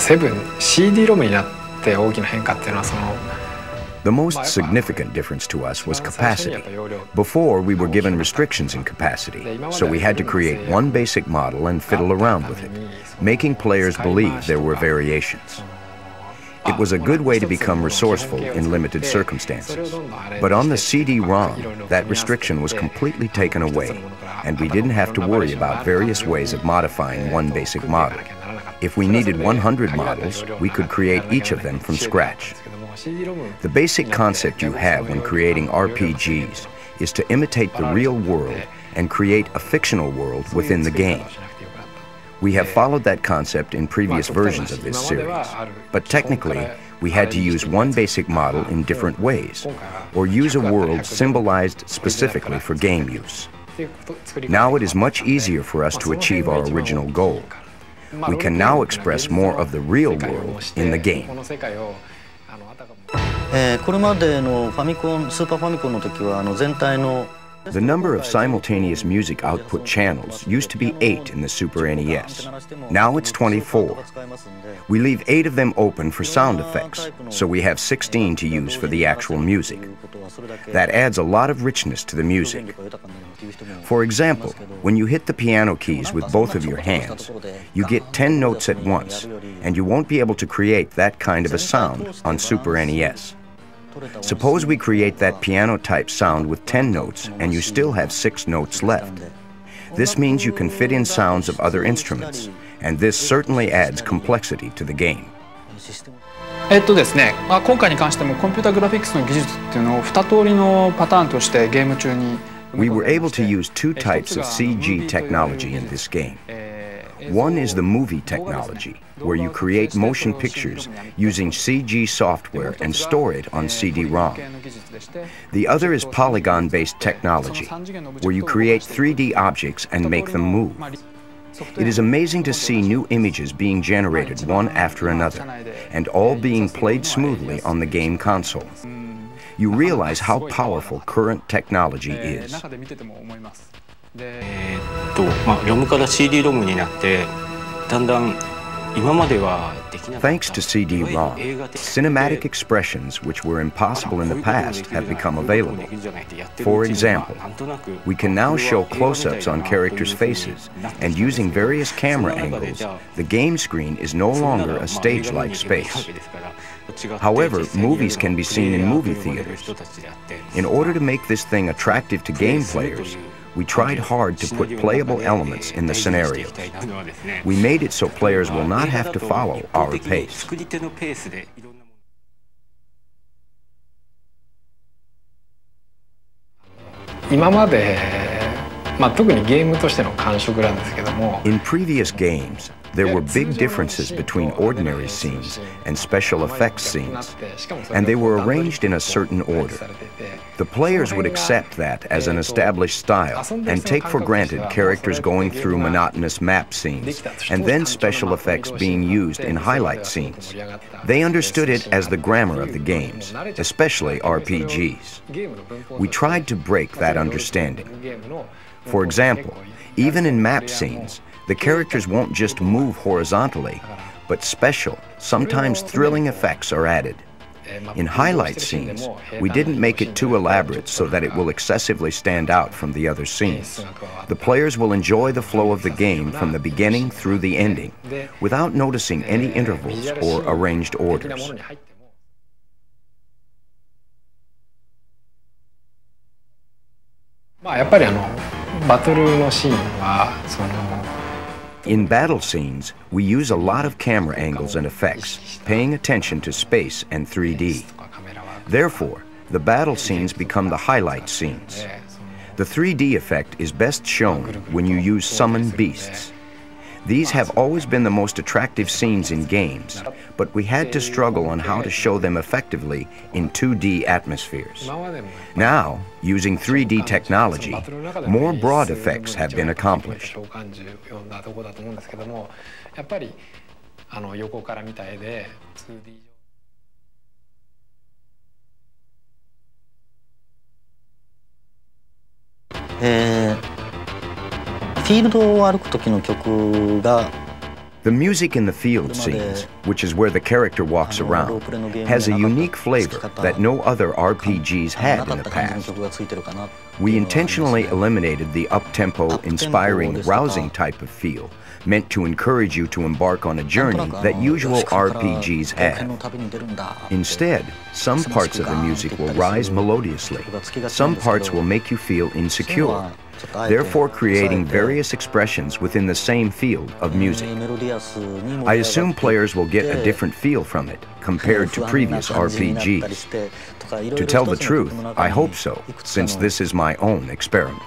7 CD ロムになって大きな変化っていうのはその The most significant difference to us was capacity. Before, we were given restrictions in capacity, so we had to create one basic model and fiddle around with it, making players believe there were variations. It was a good way to become resourceful in limited circumstances. But on the CD-ROM, that restriction was completely taken away, and we didn't have to worry about various ways of modifying one basic model. If we needed 100 models, we could create each of them from scratch. The basic concept you have when creating RPGs is to imitate the real world and create a fictional world within the game. We have followed that concept in previous versions of this series, but technically, we had to use one basic model in different ways, or use a world symbolized specifically for game use. Now it is much easier for us to achieve our original goal We can now express more of the real world in the game. えー、これまでのファミコンスーパーファミコンの時はあの全体の the number of simultaneous music output channels used to be 8 in the Super NES. Now it's 24. We leave 8 of them open for sound effects, so we have 16 to use for the actual music. That adds a lot of richness to the music. For example, when you hit the piano keys with both of your hands, you get 10 notes at once, and you won't be able to create that kind of a sound on Super NES. Suppose we create that piano-type sound with 10 notes and you still have 6 notes left. This means you can fit in sounds of other instruments, and this certainly adds complexity to the game. えっとですね、まあ、今回に関してもコンピュータグラフィックスの技術っていうのを2通りのパターンとしてゲーム中に We were able to use two types of CG technology in this game. One is the movie technology, where you create motion pictures using CG software and store it on CD-ROM. The other is polygon-based technology, where you create 3D objects and make them move. It is amazing to see new images being generated one after another, and all being played smoothly on the game console. You realize how powerful current technology is. えー、っとまあ、ロムから CD ロムになってだんだん今までは Thanks to CD-ROM, cinematic expressions which were impossible in the past have become available. For example, we can now show close-ups on characters' faces, and using various camera angles, the game screen is no longer a stage-like space. However, movies can be seen in movie theaters. In order to make this thing attractive to game players, we tried hard to put playable elements in the scenarios. We made it so players will not have to follow our pace. In previous games, there were big differences between ordinary scenes and special effects scenes, and they were arranged in a certain order. The players would accept that as an established style and take for granted characters going through monotonous map scenes and then special effects being used in highlight scenes. They understood it as the grammar of the games, especially RPGs. We tried to break that understanding. For example, even in map scenes, the characters won't just move horizontally, but special, sometimes thrilling effects are added. In highlight scenes, we didn't make it too elaborate so that it will excessively stand out from the other scenes. The players will enjoy the flow of the game from the beginning through the ending, without noticing any intervals or arranged orders. In battle scenes, we use a lot of camera angles and effects, paying attention to space and 3D. Therefore, the battle scenes become the highlight scenes. The 3D effect is best shown when you use summon beasts. These have always been the most attractive scenes in games, but we had to struggle on how to show them effectively in 2D atmospheres. Now, using 3D technology, more broad effects have been accomplished. Eh, フィールドを歩く時の曲が The music in the field scenes, which is where the character walks around, has a unique flavor that no other RPGs had in the past. We intentionally eliminated the up-tempo, inspiring, rousing type of feel, meant to encourage you to embark on a journey that usual RPGs have. Instead, some parts of the music will rise melodiously. Some parts will make you feel insecure, therefore creating various expressions within the same field of music. I assume players will get a different feel from it compared to previous RPGs. To tell the truth, I hope so, since this is my own experiment.